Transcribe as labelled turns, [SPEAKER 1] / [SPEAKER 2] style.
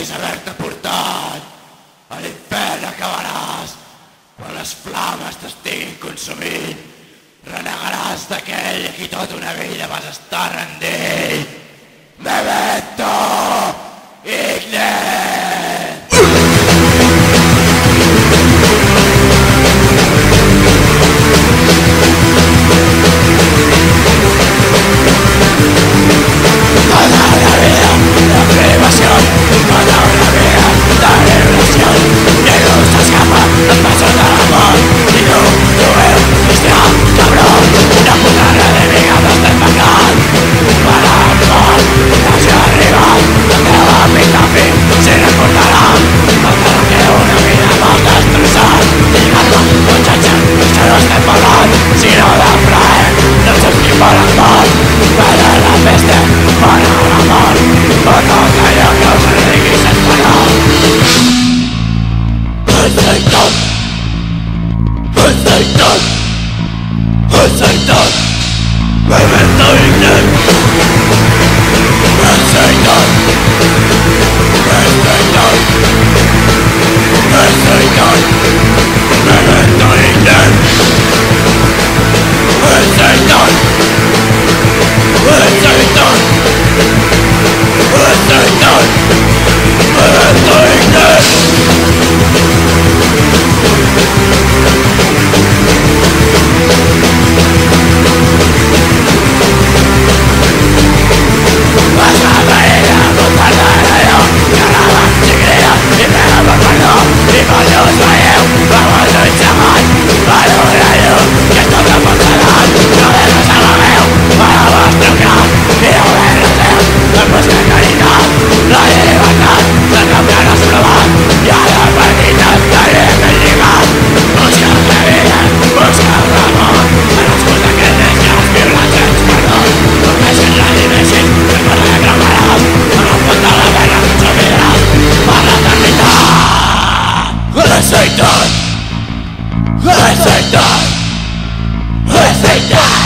[SPEAKER 1] mereix haver-te portat a l'infern acabaràs quan les flames t'estiguin consumint renegaràs d'aquell a qui tota una vida vas estar rendint Memento! Reventar, reventar die! Let's die! Let's die!